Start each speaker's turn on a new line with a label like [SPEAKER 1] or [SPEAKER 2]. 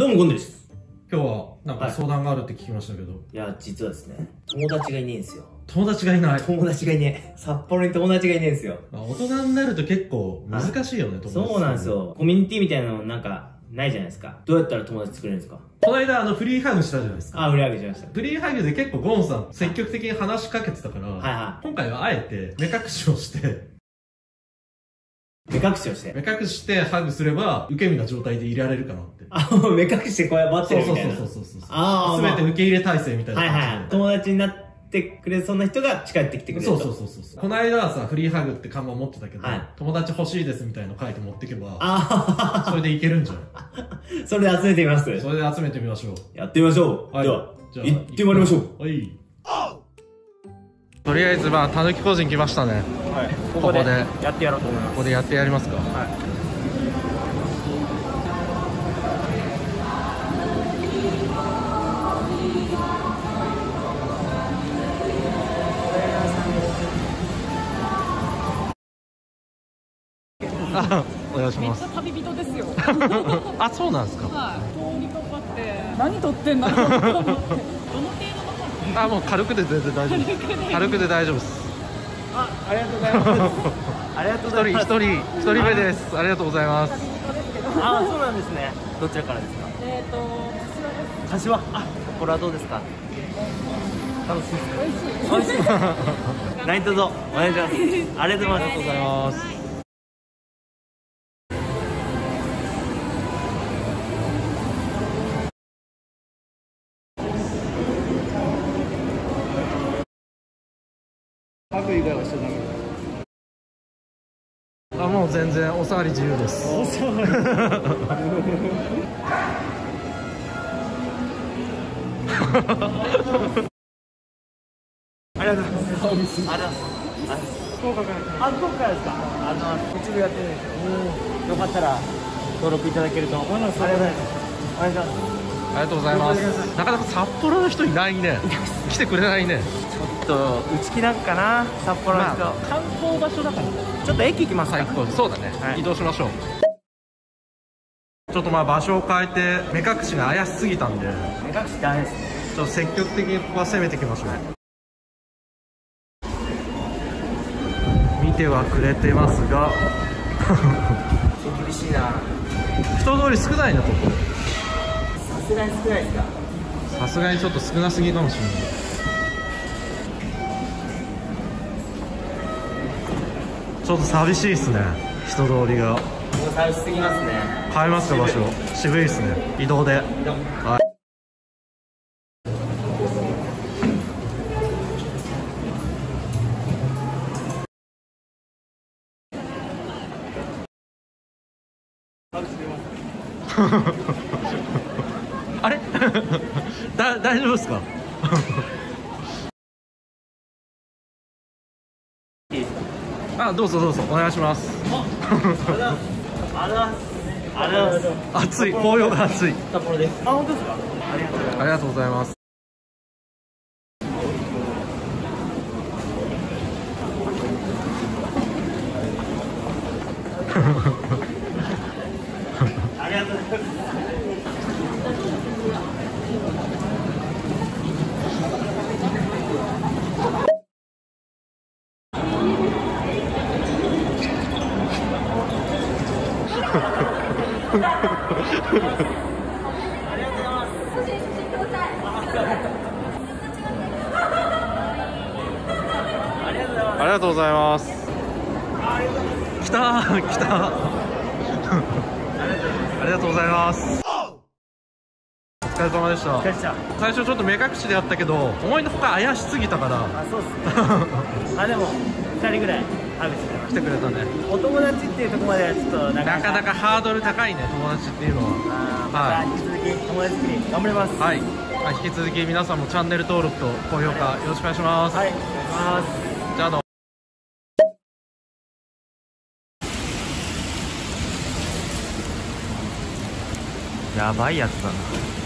[SPEAKER 1] どうも、ゴンです。
[SPEAKER 2] 今日はなんか相談があるって聞きましたけど、
[SPEAKER 1] いや、実はですね、友達がいねえんですよ。
[SPEAKER 2] 友達がいない。
[SPEAKER 1] 友達がいねえ。札幌に友達がいねえんですよ。
[SPEAKER 2] まあ大人になると結構難しいよね、友達
[SPEAKER 1] そうなんです。よ。コミュニティみたいなのなんか、ないじゃないですか。どうやったら友達作れるんですか？
[SPEAKER 2] この間あのフリーハグしたじゃないですか。
[SPEAKER 1] あ、売り上げしました。
[SPEAKER 2] フリーハグで結構ゴンさん積極的に話しかけてたから、
[SPEAKER 1] はいは
[SPEAKER 2] 今回はあえて目隠しをして、
[SPEAKER 1] い。目隠しをして。
[SPEAKER 2] 目隠してハグすれば受け身な状態でいられるかなって。
[SPEAKER 1] あ、目隠してこうやって待って
[SPEAKER 2] そう
[SPEAKER 1] るみたいな。
[SPEAKER 2] そうそうそうそうそう。
[SPEAKER 1] あー
[SPEAKER 2] 全て受け入れ体制みたいな
[SPEAKER 1] はい。はい。友達になってくれそうな人が近寄ってきてくれると。
[SPEAKER 2] そうそうそうそうそう。この間はさ、フリーハグって看板持ってたけど、
[SPEAKER 1] はい
[SPEAKER 2] 友達欲しいですみたいなの書いて持ってけば、
[SPEAKER 1] あ
[SPEAKER 2] それでいけるんじゃない
[SPEAKER 1] あ、それで集めてみます。
[SPEAKER 2] それで集めてみましょう。
[SPEAKER 1] やってみましょう。
[SPEAKER 2] はい
[SPEAKER 1] では、
[SPEAKER 2] じゃあ
[SPEAKER 1] 行ってまいりましょう。
[SPEAKER 2] はい。とりあえずまあ、たぬき個人来ましたね。
[SPEAKER 1] はい。
[SPEAKER 2] ここで
[SPEAKER 1] やってやろうと思いま
[SPEAKER 2] ここでやってやりますか。
[SPEAKER 1] はい。
[SPEAKER 2] あ、お願いします
[SPEAKER 3] めっちゃ。旅人ですよ。
[SPEAKER 2] あ、そうなんですか。
[SPEAKER 3] はい。通りかかって、何撮ってんだろう。どの程度の
[SPEAKER 2] あ、もう軽くで全然大丈夫です。軽くで大丈夫です。
[SPEAKER 1] あ、ありがとうございます。ありがとうござい
[SPEAKER 2] 一人、
[SPEAKER 1] ます。
[SPEAKER 2] 一人、一人目です。ありがとうございます。
[SPEAKER 1] あ、そうなんですね。どちらからですか
[SPEAKER 3] えっと、柏です。
[SPEAKER 1] 柏？あ、これはどうですか？楽しいです
[SPEAKER 3] 美味しい。
[SPEAKER 1] 美味しい。何卒お願いします。ありがとうございます。
[SPEAKER 2] ありがとうございます。
[SPEAKER 1] ハグ以外はしてダメ
[SPEAKER 2] あ、もう全然お触り自由です。
[SPEAKER 1] おそ うありがとうございます。ありがとうございます。福岡からあ、福岡からですか。あの、一部やってるんですよ。よかったら登録いただけると。ありがとうございます。お願いします。
[SPEAKER 2] ありがとうございます。なかなか札幌の人いないね。来てくれないね。
[SPEAKER 1] ちょっと内気なんかな、札幌の人。
[SPEAKER 2] まあ観光場所だから。
[SPEAKER 1] ちょっと駅行きますか。
[SPEAKER 2] 最高そうだね、
[SPEAKER 1] はい
[SPEAKER 2] 移動しましょうちょっとまあ場所を変えて目隠しが怪しすぎたんで
[SPEAKER 1] 目隠しダメですね。
[SPEAKER 2] ちょっと積極的にここは攻めていきましょう見てはくれてますが
[SPEAKER 1] 厳しいな。
[SPEAKER 2] 人通り少ないねここ
[SPEAKER 1] さすがに少ないですか？
[SPEAKER 2] さすがにちょっと少なすぎかもしれない。ちょっと寂しいっすね。人通りが。
[SPEAKER 1] もう寂しすぎますね。
[SPEAKER 2] 変えますか場所。渋いっすね。移動で。はい。あ れだ 大丈夫ですか？あどうぞどうぞお願いします。暑い紅葉が暑い
[SPEAKER 1] 札幌です。あ、本当ですか？ありがとうございます。
[SPEAKER 2] ありがとうございます
[SPEAKER 1] ありがとうございます。
[SPEAKER 2] ありがとうございます来たー来たーありがとうございますお疲れ様でした。最初ちょっと目隠しでやったけど思いのほか怪しすぎたから
[SPEAKER 1] あ、そうっすね。あ、でも、二人ぐらいハグして
[SPEAKER 2] 来てくれたね
[SPEAKER 1] た。お友達っていうところまではちょっと
[SPEAKER 2] なかなか。ハードル高いね友達っていうのは
[SPEAKER 1] あーまた引き続き友達作り頑張ります。
[SPEAKER 2] はい、まあ引き続き皆さんもチャンネル登録と高評価よろしくお願いします、
[SPEAKER 1] はい、お願いします。
[SPEAKER 2] じゃあどうも
[SPEAKER 1] やばいやつだな。